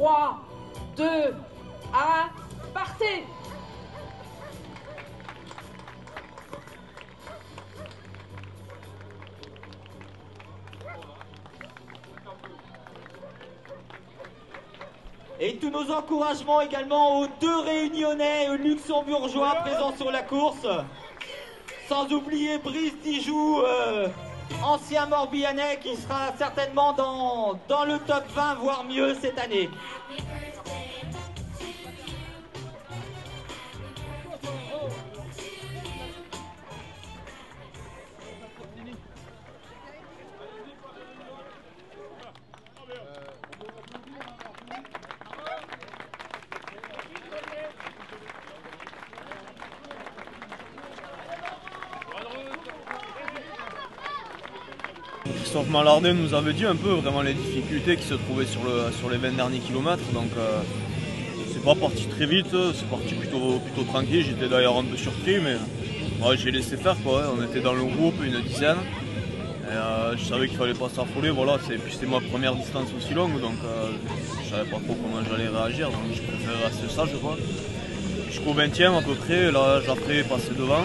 3, 2, 1, partez Et tous nos encouragements également aux deux réunionnais luxembourgeois présents sur la course. Sans oublier Brice Dijoux, euh, ancien Morbihanais qui sera certainement dans, dans le top 20, voire mieux cette année. Christophe Mallardet nous avait dit un peu vraiment les difficultés qui se trouvaient sur, le, sur les 20 derniers kilomètres. Donc euh, c'est pas parti très vite, c'est parti plutôt, plutôt tranquille. J'étais d'ailleurs un peu surpris, mais ouais, j'ai laissé faire. Quoi, On était dans le groupe, une dizaine. Euh, je savais qu'il fallait pas s'affoler. Voilà, puis c'était ma première distance aussi longue, donc euh, je savais pas trop comment j'allais réagir. Donc je préférais rester sage. Quoi. Jusqu'au 20e à peu près, là j'après passé devant.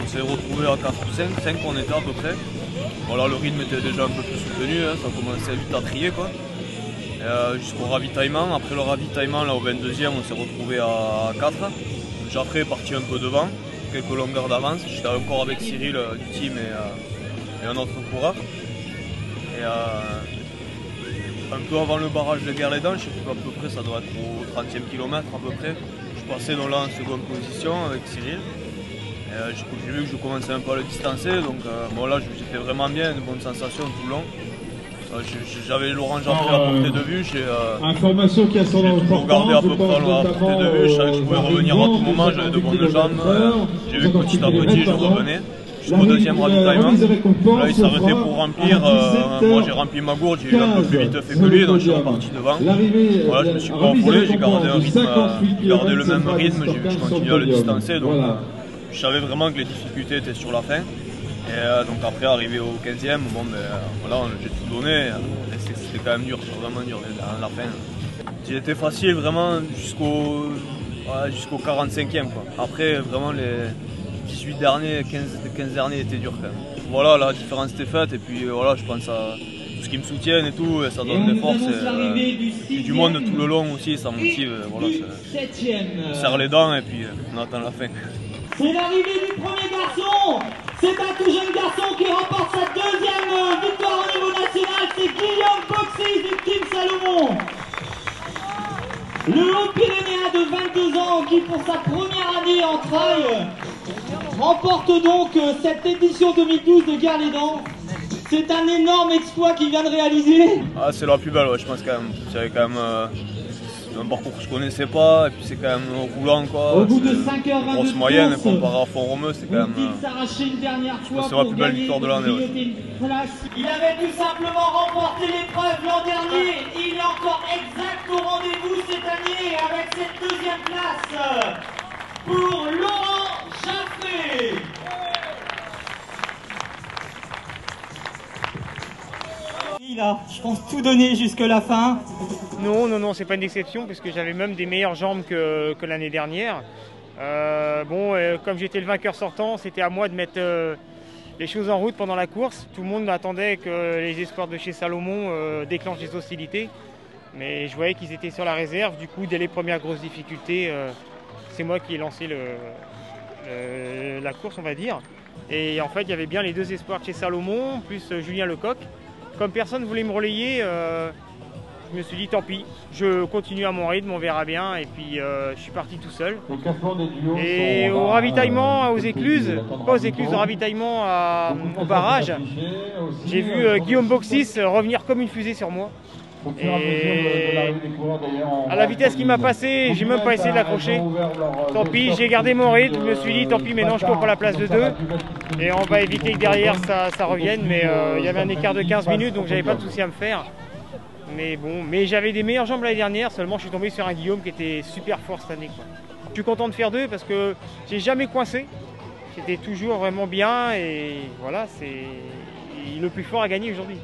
On s'est retrouvé à 4 ou 5, 5 on était à peu près. Voilà, le rythme était déjà un peu plus soutenu, hein, ça commençait vite à trier quoi. Euh, jusqu'au ravitaillement. Après le ravitaillement, là au 22e, on s'est retrouvé à 4. J'après est parti un peu devant, quelques longueurs d'avance. J'étais encore avec Cyril euh, du team et, un autre coureur. Et un peu avant le barrage de Guerre-les-Dents, je sais plus à peu près, ça doit être au 30e kilomètre à peu près. Je passais donc là en seconde position avec Cyril. Euh, j'ai vu que je commençais un peu à le distancer, donc euh, bon, là j'étais vraiment bien, une bonne sensation tout le long. Euh, j'avais Laurent Jean-Pierre à portée de vue, j'ai Information qui a son regardé à peu près à portée de vue, je savais que je pouvais revenir à tout moment, j'avais de bonnes jambes, j'ai vu que petit à petit je revenais jusqu'au deuxième ravitaillement. Là, il s'arrêtait pour remplir. moi, j'ai rempli ma gourde, j'ai eu un peu plus vite fait que lui, donc je suis reparti devant. Voilà, je me suis pas envolé, j'ai gardé un rythme, gardé le même rythme, j'ai continué à le distancer. Donc, je savais vraiment que les difficultés étaient sur la fin. Et euh, donc après, arrivé au 15e, bon, ben, voilà, j'ai tout donné. C'était quand même dur, c'était vraiment dur la fin. Il était facile vraiment jusqu'au jusqu'au 45e. Quoi. Après, vraiment, les 18 derniers, 15, derniers étaient durs quand même. Voilà, la différence était faite. Et puis voilà, je pense à tout ce qui me soutiennent et tout, et ça donne des forces. Et, euh, du monde tout le long aussi, ça motive. Voilà, on serre les dents et puis on attend la fin. C'est l'arrivée du premier garçon. C'est un tout jeune garçon qui remporte sa deuxième victoire au niveau national. C'est Guillaume Boxy du Team Salomon. Le Haut-Pyrénéen de 22 ans qui pour sa première année en trail remporte donc cette édition 2012 de Gare les Dents. C'est un énorme exploit qu'il vient de réaliser. Ah, c'est la plus belle, ouais, je pense quand même. C'est quand même euh, un parcours que je connaissais pas, et puis c'est quand même roulant quoi. Au bout de 5 heures grosse moyenne comparé à Font-Romeu, c'est quand même. s'arracher une dernière fois c'est la plus belle victoire de l'année. Il avait tout simplement remporté l'épreuve l'an dernier. Il est encore exact au rendez-vous cette année avec cette deuxième place pour Laurent Jaffré. Il a, je pense, tout donné jusque la fin. Non, non, non, c'est pas une exception parce que j'avais même des meilleures jambes que, l'année dernière. Euh, bon, euh, comme j'étais le vainqueur sortant, c'était à moi de mettre euh, les choses en route pendant la course. Tout le monde attendait que les espoirs de chez Salomon déclenchent les hostilités. Mais je voyais qu'ils étaient sur la réserve. Du coup, dès les premières grosses difficultés, c'est moi qui ai lancé la course, on va dire. Et en fait, il y avait bien les deux espoirs de chez Salomon, plus Julien Lecoq. Comme personne ne voulait me relayer, je me suis dit tant pis, je continue à mon rythme, on verra bien. Et puis euh, je suis parti tout seul. Et au ravitaillement, aux écluses, pas aux écluses, au ravitaillement au barrage, j'ai vu euh, Guillaume Boxis revenir comme une fusée sur moi. Et à la vitesse qu'il m'a passé, j'ai même pas essayé de l'accrocher. Tant pis, j'ai gardé mon rythme, je me suis dit tant pis, maintenant je cours pour la place de 2. Et on va éviter que derrière ça, revienne. Mais euh, il y avait un écart de 15 minutes, donc j'avais pas de souci à me faire. Mais bon, mais j'avais des meilleures jambes l'année dernière, seulement je suis tombé sur un Guillaume qui était super fort cette année. Je suis content de faire deux parce que j'ai jamais coincé. J'étais toujours vraiment bien et voilà, c'est le plus fort à gagner aujourd'hui.